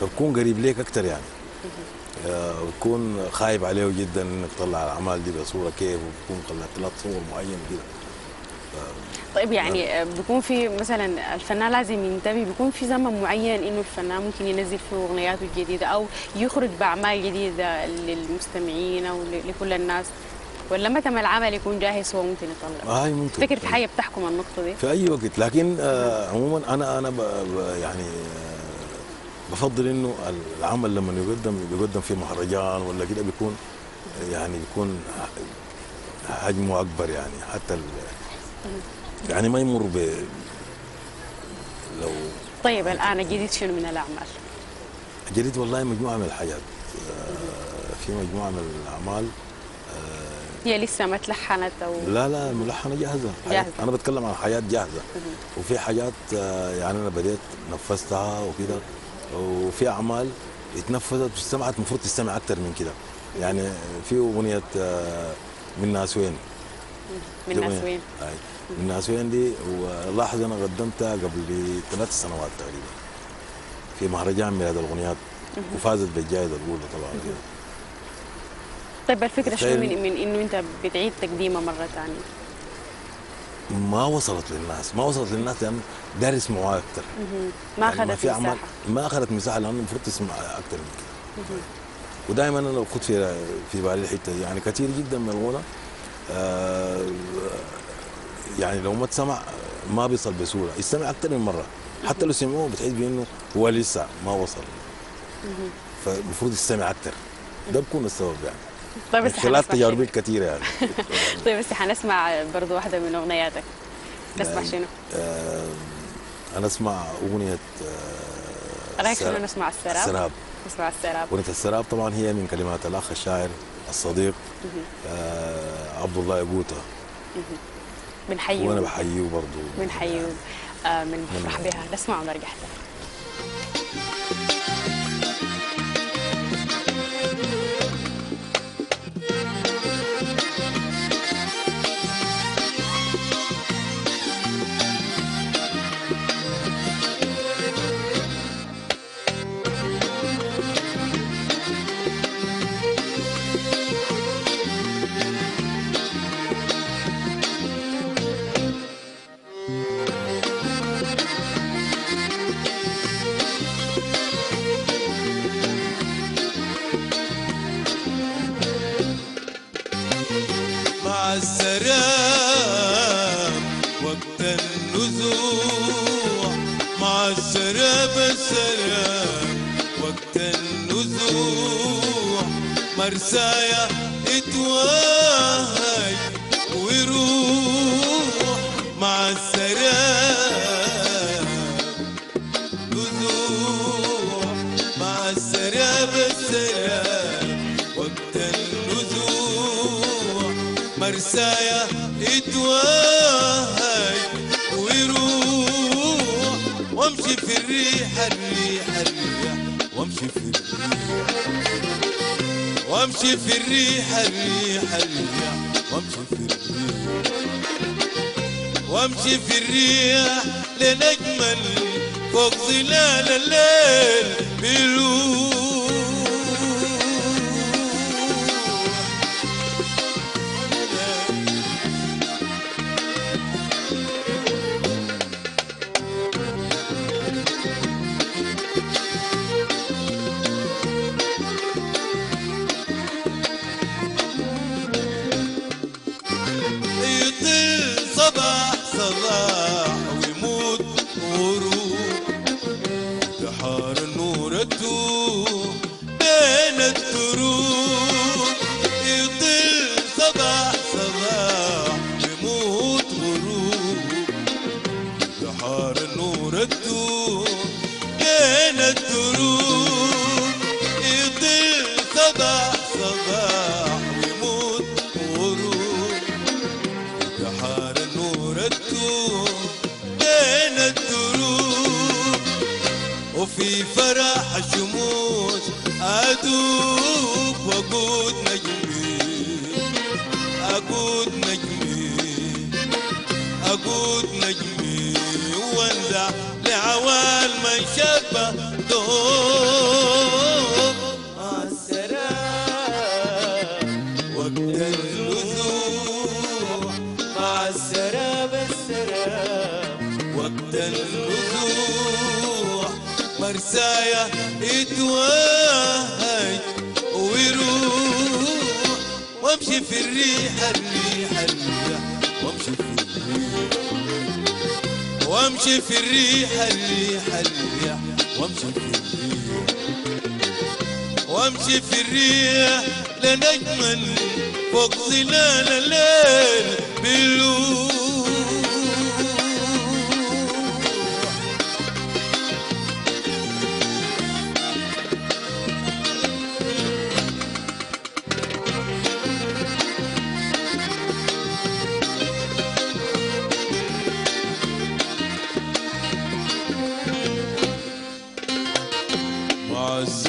فبكون قريب ليك أكثر يعني. آه، وتكون خايب عليه جدا إنك تطلع الأعمال دي بصورة كيف وبتكون طلعت لها صور معين كده. طيب يعني آه، بيكون في مثلا الفنان لازم ينتبه بيكون في زمن معين إنه الفنان ممكن ينزل فيه أغنياته الجديدة أو يخرج بأعمال جديدة للمستمعين أو لكل الناس. ولا متى ما العمل يكون جاهز هو ممكن يطلع. هاي ممكن. فكرة حاجة بتحكم النقطة دي. في أي وقت. لكن آه عموما أنا أنا ب يعني آه بفضل إنه العمل لما يقدم بيقدم في مهرجان ولا كده بيكون يعني بيكون حجمه أكبر يعني. حتى ال يعني ما يمر ب لو طيب الآن الجديد شنو من الأعمال؟ جريد والله مجموعة من الحاجات. آه في مجموعة من الأعمال. هي لسه ما تلحنت أو لا لا الملحنه جاهزة. جاهزة. أنا بتكلم عن حاجات جاهزة. وفي حاجات آه، يعني أنا بديت نفذتها وكده. وفي أعمال اتنفذت واستمعت المفروض تستمع أكثر من كده. يعني في أغنية آه، من ناس وين؟ من ناس. وين؟ من ناس وين دي؟ ولاحظ أنا قدمتها قبل ثلاث سنوات تقريبا. في مهرجان ميلاد الأغنيات. وفازت بالجائزة الأولى طبعا. طيب الفكرة شنو؟ تخيل- من, من إنه أنت بتعيد تقديمها مرة ثانية؟ ما وصلت للناس ما وصلت للناس لأنه داير يسمعوها أكثر ما يعني أخذت في أعمال- مساحة. ما أخذت مساحة لأنه المفروض تسمع أكثر من كده. ودائما أنا لو كنت في في بالي الحتة دي يعني كثير جدا من الغنى آه، يعني لو ما تسمع ما بيصل بسهولة. يستمع أكثر من مرة. حتى لو سمعوه بتحس بإنه هو لسه ما وصل. فالمفروض يستمع أكثر ده بكون السبب يعني. طيب بس خلال شنو؟ الكثيره يعني. طيب بس حنسمع برضو واحدة من أغنياتك. نسمع يعني شنو؟ آه، أنا اسمع أغنية آه، رأيك شنو؟ نسمع السراب؟ السراب نسمع السراب. أغنية السراب طبعا هي من كلمات الأخ الشاعر الصديق آه عبد الله أبوتا بنحييه وأنا بحييه برضه بنحييه آه، بنفرح بها نسمع ونرجع تاني مرسايا اتوهج ويروح مع السراب نزوع مع السراب السراب وقت النزوع مرسايا اتوهج ويروح وامشي في الريح الريح الريح. وامشي في الريح. وامشي في الريح الريح الريح. وامشي في الريح. وامشي في الريح لنجمل فوق ظلال الليل بيروح.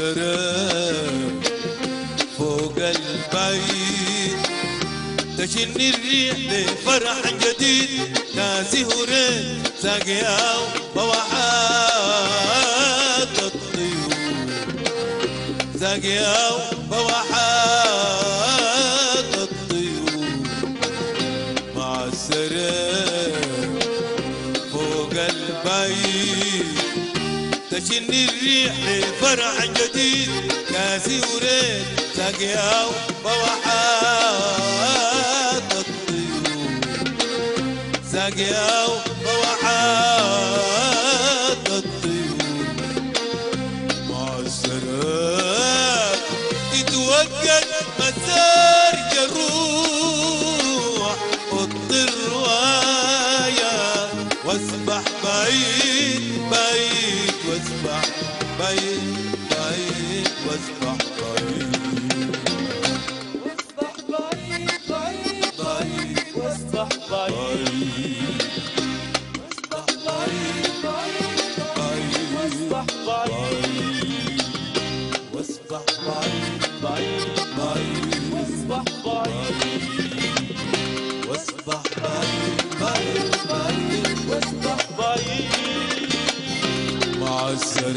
مع السراب فوق البيت. تشن الريح لفرح جديد. ناسي هورين ساقيا بواحات الطيور. ساقيا الريح لفرح جديد. كاسي وريد ساقيا بواحات الطيور. ساقيا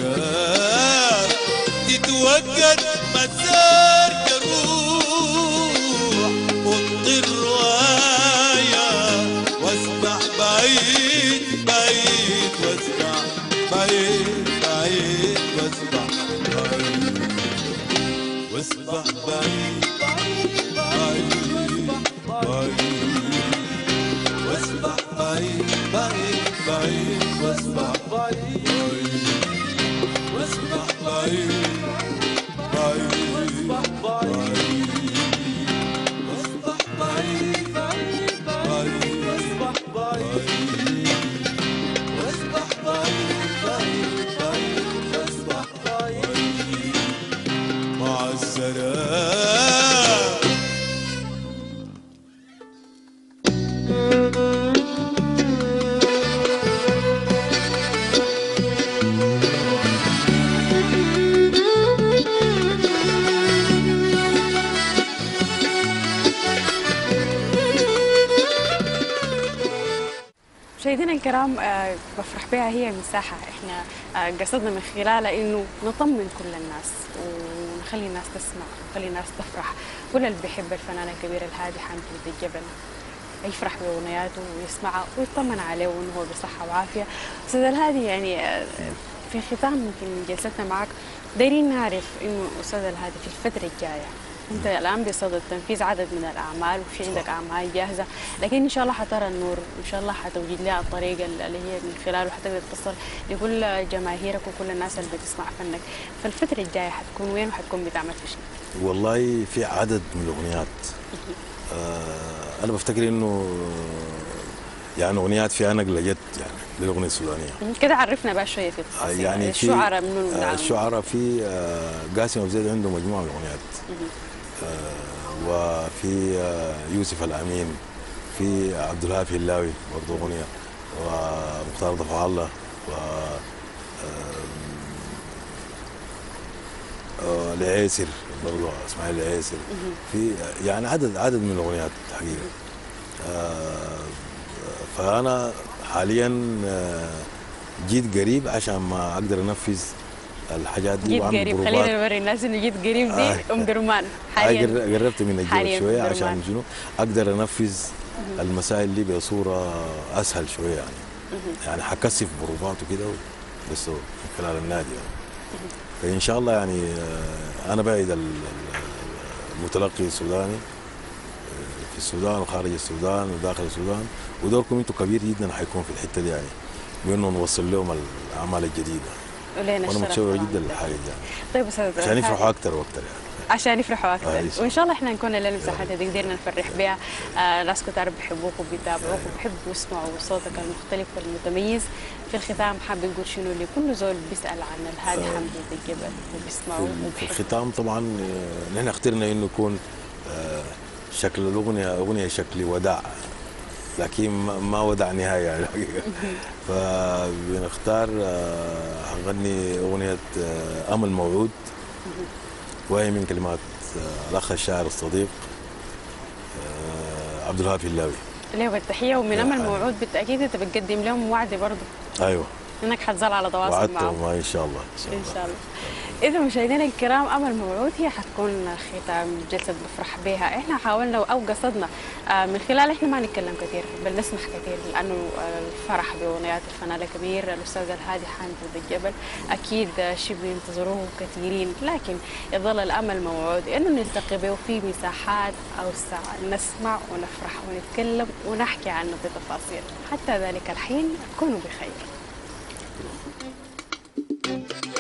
السراب تتوقد مسار جروح وتطير رواية واسبح بعيد بعيد واسبح بعيد بعيد واسبح بعيد بعيد بعيد. الكرام آه، بفرح بها هي مساحة إحنا آه، قصدنا من خلالها إنه نطمن كل الناس ونخلي الناس تسمع ونخلي الناس تفرح. كل اللي بيحب الفنان الكبير الهادي حامد الجبل يفرح بأغنياته ويسمعها ويطمن عليه وإنه هو بصحة وعافية. أستاذ الهادي يعني آه، في ختام يمكن جلستنا معك. دايرين نعرف إنه أستاذ الهادي في الفترة الجاية انت الان بصدد تنفيذ عدد من الأعمال وفي عندك أعمال جاهزة لكن إن شاء الله حترى النور إن شاء الله حتوجد لها الطريقة اللي هي من خلاله حتقدر توصل لكل جماهيرك وكل الناس اللي بتسمع فنك فالفترة الجاية حتكون وين وحتكون بتعمل في شنو؟ والله في عدد من الأغنيات. آه أنا بفتكر إنه يعني أغنيات فيها نقله جد يعني للأغنية السودانية. كده عرفنا بقى شوية في التفاصيل. يعني الشعراء منو آه،. الشعراء في آه، قاسم أبو زيد عنده مجموعة من الأغنيات. آه، وفي آه، يوسف الأمين في عبد الوهاب هلاوي برضه أغنية ومختار ضفع الله و آه، آه، العيسر برضه إسماعيل العيسر في يعني عدد عدد من الأغنيات حقيقة. آه، فأنا حاليا آه، جيت قريب عشان ما أقدر أنفذ الحاجات دي جيت قريب. خلينا نوري الناس إنه جيت قريب دي آه. أم درمان. حاليا. قر- قربت من الجيل شوية عشان. شنو؟ أقدر أنفذ المسائل دي بصورة أسهل شوية يعني. يعني حكثف بروفات وكده بس من خلال النادي يعني. فإن شاء الله يعني آه، أنا بعيد ال- ال- المتلقي السوداني آه، في السودان وخارج السودان وداخل السودان. ودوركم أنتم كبير جدا حيكون في الحتة دي يعني. بإنه نوصل لهم الأعمال الجديدة. ولينا وأنا متشوق جدا. للحاجة دي يعني. طيب أستاذ عشان يفرحوا. أكثر وأكثر يعني. عشان يفرحوا آه، أكثر شاء وإن شاء الله إحنا نكون لنا مساحات دي قدرنا نفرح بها آه ناس كتار بيحبوك وبيتابعوك وبيحبوا يسمعوا صوتك المختلف والمتميز. في الختام حابب نقول شنو لكل زول بيسأل عن الهادي حمدي بالجبل وبيسمعوا في الختام طبعا آه، نحن اخترنا إنه يكون آه، شكل الأغنية أغنية شكل وداع. لكن ما- وداع نهاية يعني الحقيقة. فبنختار آه، هنغني أغنية آه، أمل موعود. وهي من كلمات آه، الأخ الشاعر الصديق عبد الوهاب هلاوي له بالتحيه ومن أمل. موعود بالتأكيد أنت بتقدم لهم وعد برضه. أيوه. إنك حتظل على تواصل معهم وعدتهم إن شاء الله إن شاء إن الله شاء الله. إذا مشاهدينا الكرام أمل موعود هي حتكون ختام جلسه بفرح بها. إحنا حاولنا أو قصدنا آه، من خلال إحنا ما نتكلم كثير بل نسمح كثير لأنه آه، الفرح باغنيات الفنان الكبير الأستاذ الهادي حامد بالجبل أكيد آه، شيء بينتظروه كثيرين لكن يظل الأمل موعود إنه نلتقي به في مساحات أوسع نسمع ونفرح ونتكلم ونحكي عنه بتفاصيل. حتى ذلك الحين كونوا بخير. تفوت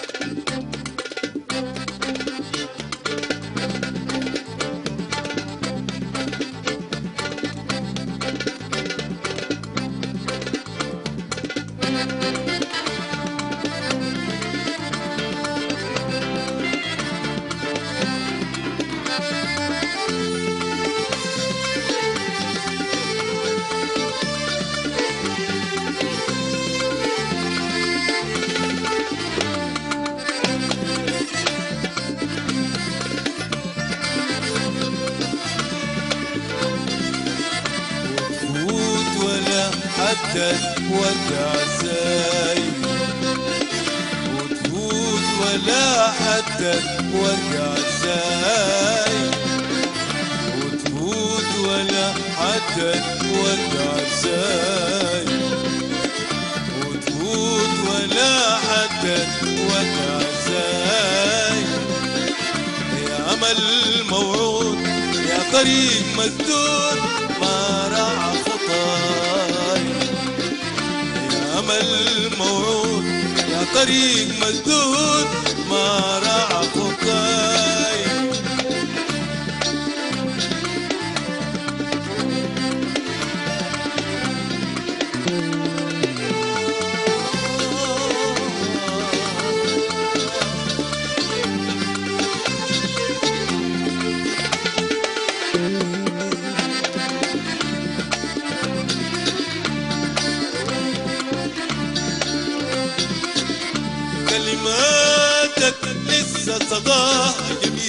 يا أمل موعود يا طريق مسدود ما راح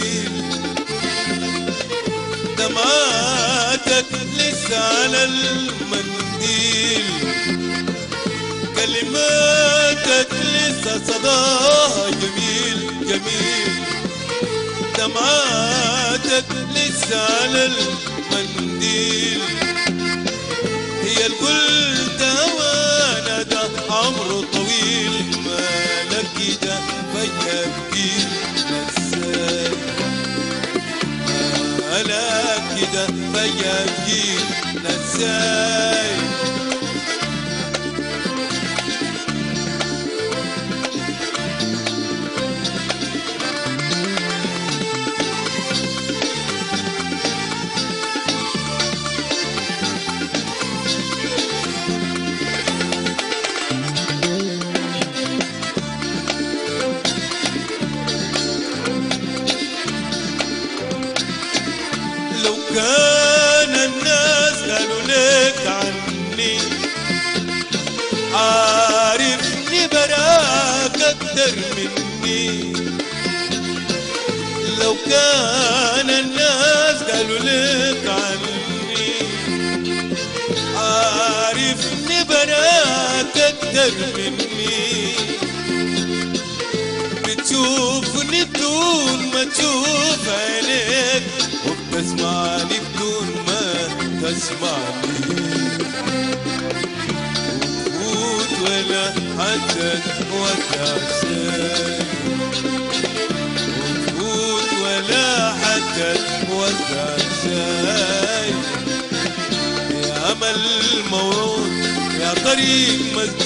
جميل دمعاتك لسه على المنديل. كلماتك لسه صداها جميل جميل. دمعاتك لسه على المنديل. їх на це. تسمعني وتفوت ولا حتى تودع سالي ولا حتى تودع يا أمل موعود يا طريق مسدود